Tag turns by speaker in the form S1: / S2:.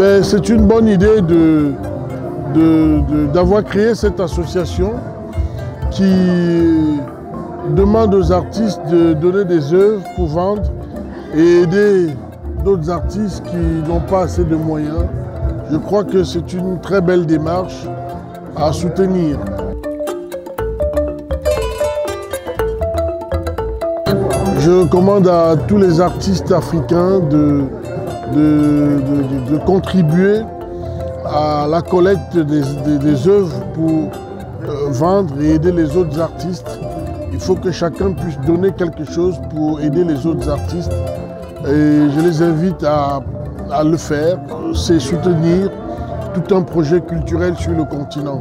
S1: ben, C'est une bonne idée d'avoir créé cette association qui demande aux artistes de donner des œuvres pour vendre et aider d'autres artistes qui n'ont pas assez de moyens. Je crois que c'est une très belle démarche à soutenir. Je recommande à tous les artistes africains de, de, contribuer à la collecte des, œuvres pour euh, vendre et aider les autres artistes. Il faut que chacun puisse donner quelque chose pour aider les autres artistes. Et je les invite à, à le faire, c'est soutenir tout un projet culturel sur le continent.